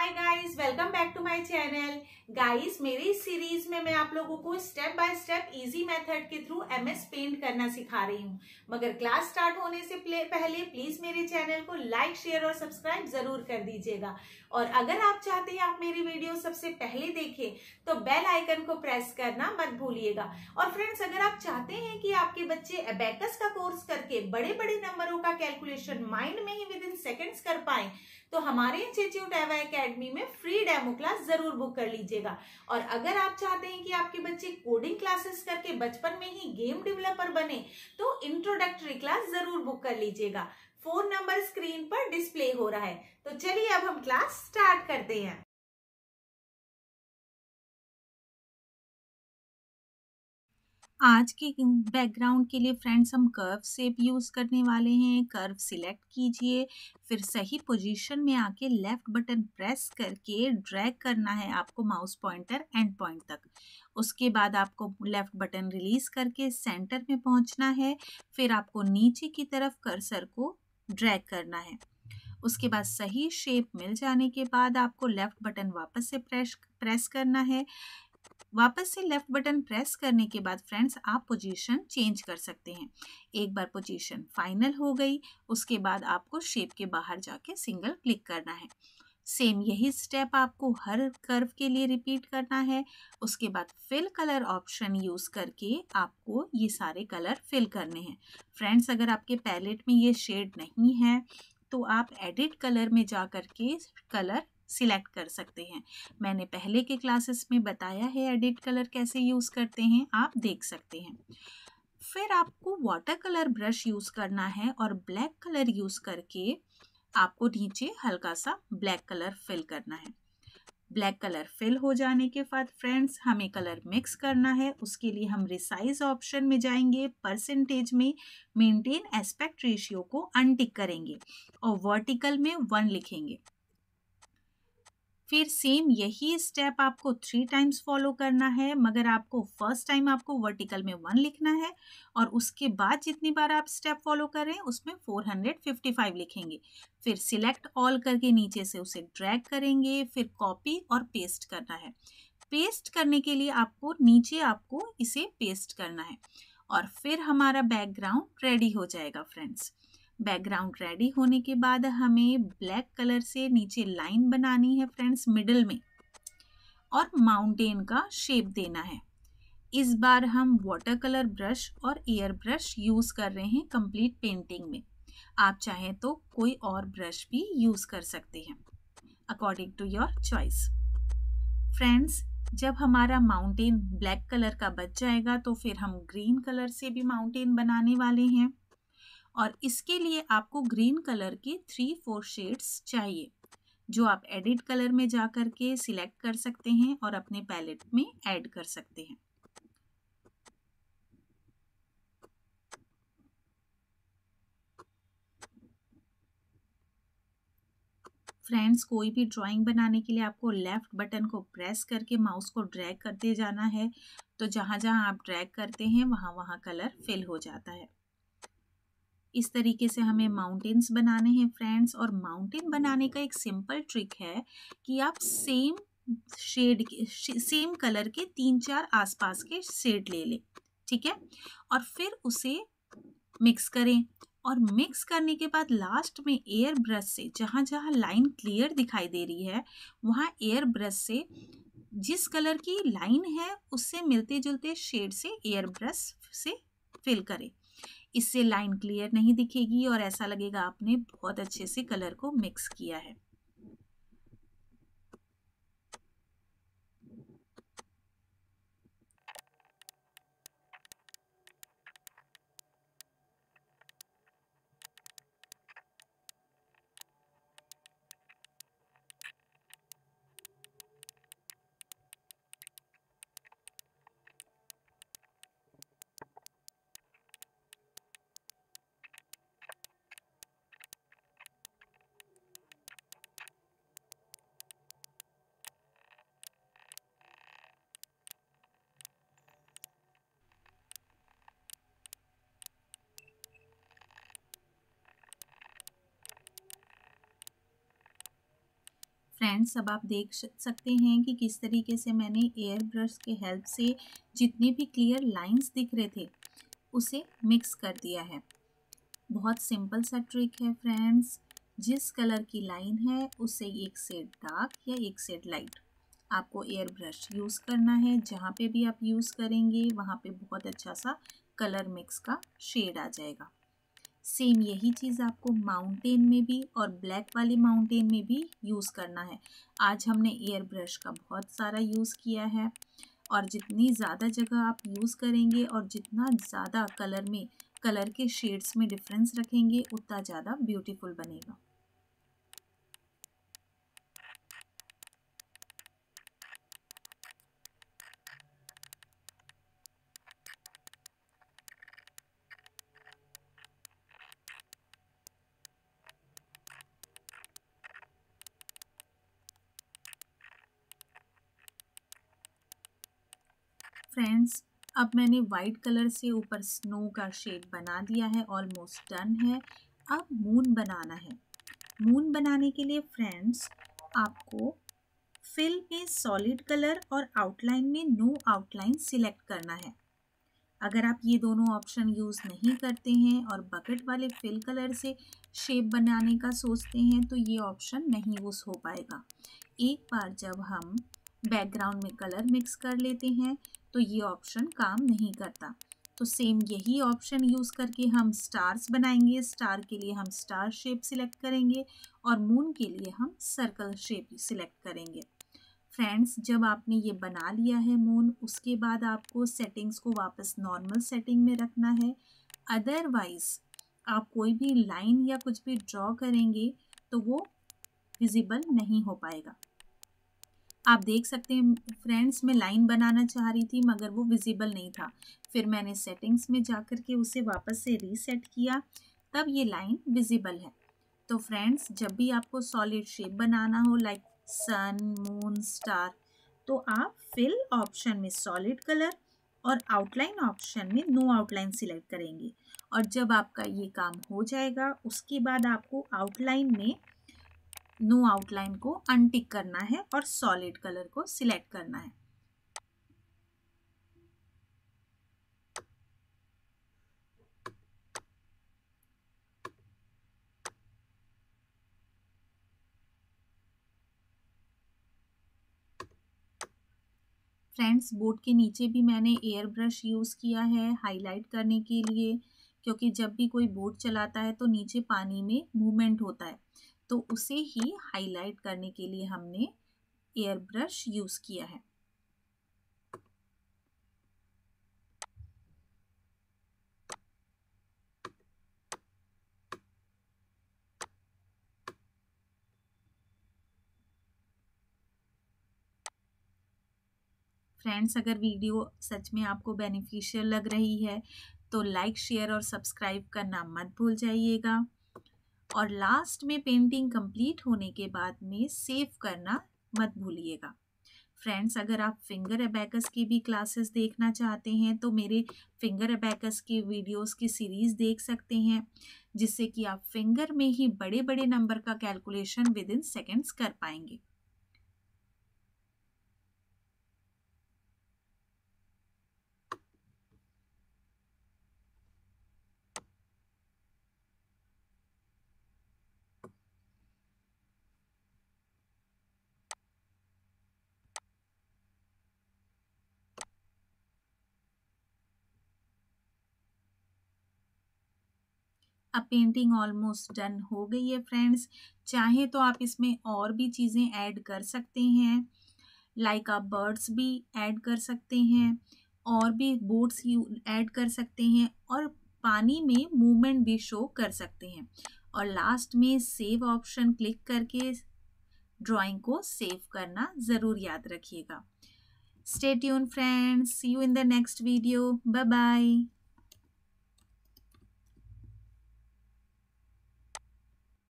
Hi guys welcome back to my channel guys मेरे series में मैं आप लोगों को step by step easy method के थ्रू एमएस पेंट करना सिखा रही हूँ। मगर क्लास स्टार्ट होने से पहले प्लीज़ मेरे चैनल को लाइक शेयर और सब्सक्राइब ज़रूर कर दीजिएगा। और अगर आप चाहते हैं आप मेरी वीडियो सबसे पहले देखें तो बेल आइकन को प्रेस करना मत भूलिएगा। और फ्रेंड्स अगर आप चाहते हैं कि आपके बच्चे अबेकस का कोर्स करके बड़े बड़े नंबरों का कैलकुलेशन माइंड में ही विद इन सेकेंड्स कर पाए तो हमारे इंस्टीट्यूट एवा एकेडमी में फ्री डेमो क्लास ज़रूर बुक कर लीजिएगा। और अगर आप चाहते हैं कि आपके बच्चे कोडिंग क्लासेस करके बचपन में ही गेम डेवलपर बने तो इंट्रोडक्टरी क्लास ज़रूर बुक कर लीजिएगा। फ़ोन नंबर स्क्रीन पर डिस्प्ले हो रहा है। तो चलिए अब हम क्लास स्टार्ट करते हैं। आज के बैकग्राउंड के लिए फ्रेंड्स हम कर्व सेप यूज़ करने वाले हैं। कर्व सिलेक्ट कीजिए, फिर सही पोजीशन में आके लेफ़्ट बटन प्रेस करके ड्रैग करना है आपको माउस पॉइंटर एंड पॉइंट तक। उसके बाद आपको लेफ़्ट बटन रिलीज़ करके सेंटर में पहुँचना है। फिर आपको नीचे की तरफ़ कर्सर को ड्रैग करना है। उसके बाद सही शेप मिल जाने के बाद आपको लेफ़्ट बटन वापस से प्रेस प्रेस करना है। वापस से लेफ़्ट बटन प्रेस करने के बाद फ्रेंड्स आप पोजीशन चेंज कर सकते हैं। एक बार पोजीशन फाइनल हो गई, उसके बाद आपको शेप के बाहर जाके सिंगल क्लिक करना है। सेम यही स्टेप आपको हर कर्व के लिए रिपीट करना है। उसके बाद फिल कलर ऑप्शन यूज़ करके आपको ये सारे कलर फिल करने हैं। फ्रेंड्स अगर आपके पैलेट में ये शेड नहीं है तो आप एडिट कलर में जा कर के कलर सिलेक्ट कर सकते हैं। मैंने पहले के क्लासेस में बताया है एडिट कलर कैसे यूज़ करते हैं, आप देख सकते हैं। फिर आपको वाटर कलर ब्रश यूज़ करना है और ब्लैक कलर यूज़ करके आपको नीचे हल्का सा ब्लैक कलर फिल करना है। ब्लैक कलर फिल हो जाने के बाद फ्रेंड्स, हमें कलर मिक्स करना है, उसके लिए हम रिसाइज ऑप्शन में जाएँगे, परसेंटेज में मेंटेन एस्पेक्ट रेशियो को अनटिक करेंगे और वर्टिकल में वन लिखेंगे। फिर सेम यही स्टेप आपको थ्री टाइम्स फॉलो करना है, मगर आपको फ़र्स्ट टाइम आपको वर्टिकल में वन लिखना है और उसके बाद जितनी बार आप स्टेप फॉलो करें उसमें फोर हंड्रेड फिफ्टी फाइव लिखेंगे। फिर सिलेक्ट ऑल करके नीचे से उसे ड्रैग करेंगे, फिर कॉपी और पेस्ट करना है। पेस्ट करने के लिए आपको, नीचे आपको इसे पेस्ट करना है और फिर हमारा बैकग्राउंड रेडी हो जाएगा, फ्रेंड्स। बैकग्राउंड रेडी होने के बाद हमें ब्लैक कलर से नीचे लाइन बनानी है फ्रेंड्स मिडल में। और माउंटेन का शेप देना है। इस बार हम वाटर कलर ब्रश और एयर ब्रश यूज़ कर रहे हैं कंप्लीट पेंटिंग में। आप चाहें तो कोई और ब्रश भी यूज़ कर सकते हैं। According to your choice friends जब हमारा माउंटेन ब्लैक कलर का बच जाएगा तो फिर हम ग्रीन कलर से भी माउंटेन बनाने वाले हैं। और इसके लिए आपको ग्रीन कलर के थ्री फोर शेड्स चाहिए, जो आप एडिट कलर में जा कर के सिलेक्ट कर सकते हैं और अपने पैलेट में ऐड कर सकते हैं। फ्रेंड्स कोई भी ड्राइंग बनाने के लिए आपको लेफ़्ट बटन को प्रेस करके माउस को ड्रैग करते जाना है तो जहाँ जहाँ आप ड्रैग करते हैं, वहाँ वहाँ कलर फिल हो जाता है। इस तरीके से हमें माउंटेन्स बनाने हैं फ्रेंड्स और माउंटेन बनाने का एक सिंपल ट्रिक है कि आप सेम शेड सेम कलर के तीन चार आसपास के शेड ले लें, ठीक है? और फिर उसे मिक्स करें और मिक्स करने के बाद लास्ट में एयर ब्रश से जहाँ जहाँ लाइन क्लियर दिखाई दे रही है, वहाँ एयर ब्रश से जिस कलर की लाइन है, उससे मिलते जुलते शेड से एयर ब्रश से फिल करें। इससे लाइन क्लियर नहीं दिखेगी और ऐसा लगेगा आपने बहुत अच्छे से कलर को मिक्स किया है। फ्रेंड्स अब आप देख सकते हैं कि किस तरीके से मैंने एयर ब्रश के हेल्प से जितने भी क्लियर लाइंस दिख रहे थे, उसे मिक्स कर दिया है। बहुत सिंपल सा ट्रिक है फ्रेंड्स जिस कलर की लाइन है उससे एक सेड डार्क या एक सेड लाइट आपको एयर ब्रश यूज़ करना है, जहाँ पे भी आप यूज़ करेंगे, वहाँ पे बहुत अच्छा सा कलर मिक्स का शेड आ जाएगा। सेम यही चीज़ आपको माउंटेन में भी और ब्लैक वाले माउंटेन में भी यूज़ करना है। आज हमने एयर ब्रश का बहुत सारा यूज़ किया है और जितनी ज़्यादा जगह आप यूज़ करेंगे और जितना ज़्यादा कलर में, कलर के शेड्स में डिफरेंस रखेंगे, उतना ज़्यादा ब्यूटीफुल बनेगा। फ्रेंड्स अब मैंने वाइट कलर से ऊपर स्नो का शेड बना दिया है ऑलमोस्ट डन है। अब मून बनाना है। मून बनाने के लिए फ्रेंड्स आपको फिल में सॉलिड कलर और आउटलाइन में नो आउटलाइन सिलेक्ट करना है। अगर आप ये दोनों ऑप्शन यूज़ नहीं करते हैं और बकेट वाले फिल कलर से शेप बनाने का सोचते हैं तो ये ऑप्शन नहीं यूज़ हो पाएगा। एक बार जब हम बैकग्राउंड में कलर मिक्स कर लेते हैं तो ये ऑप्शन काम नहीं करता। तो सेम यही ऑप्शन यूज़ करके हम स्टार्स बनाएँगे। स्टार के लिए हम स्टार शेप सिलेक्ट करेंगे और मून के लिए हम सर्कल शेप सिलेक्ट करेंगे। फ्रेंड्स जब आपने ये बना लिया है मून उसके बाद आपको सेटिंग्स को वापस नॉर्मल सेटिंग में रखना है। अदरवाइज़ आप कोई भी लाइन या कुछ भी ड्रॉ करेंगे तो वो विजिबल नहीं हो पाएगा। आप देख सकते हैं फ्रेंड्स मैं लाइन बनाना चाह रही थी, मगर वो विजिबल नहीं था। फिर मैंने सेटिंग्स में जा कर के उसे वापस से रीसेट किया, तब ये लाइन विजिबल है। तो फ्रेंड्स जब भी आपको सॉलिड शेप बनाना हो लाइक सन मून स्टार तो आप फिल ऑप्शन में सॉलिड कलर और आउटलाइन ऑप्शन में नो आउटलाइन सिलेक्ट करेंगे। और जब आपका ये काम हो जाएगा, उसके बाद आपको आउटलाइन में नो आउटलाइन को अनटिक करना है और सॉलिड कलर को सिलेक्ट करना है। फ्रेंड्स, बोर्ड के नीचे भी मैंने एयर ब्रश यूज़ किया है हाईलाइट करने के लिए, क्योंकि जब भी कोई बोट चलाता है तो नीचे पानी में मूवमेंट होता है। तो उसे ही हाईलाइट करने के लिए हमने एयर ब्रश यूज़ किया है। फ्रेंड्स अगर वीडियो सच में आपको बेनिफिशियल लग रही है तो लाइक शेयर और सब्सक्राइब करना मत भूल जाइएगा। और लास्ट में पेंटिंग कंप्लीट होने के बाद में सेव करना मत भूलिएगा। फ्रेंड्स अगर आप फिंगर अबैकस की भी क्लासेस देखना चाहते हैं तो मेरे फिंगर अबैकस की वीडियोस की सीरीज़ देख सकते हैं, जिससे कि आप फिंगर में ही बड़े बड़े नंबर का कैलकुलेशन विद इन सेकेंड्स कर पाएँगे। अब पेंटिंग ऑलमोस्ट डन हो गई है फ्रेंड्स चाहे तो आप इसमें और भी चीज़ें ऐड कर सकते हैं. लाइक आप बर्ड्स भी ऐड कर सकते हैं और भी बोट्स ऐड कर सकते हैं और पानी में मूवमेंट भी शो कर सकते हैं. और लास्ट में सेव ऑप्शन क्लिक करके ड्राइंग को सेव करना ज़रूर याद रखिएगा. Stay tune friends see you in the next video bye bye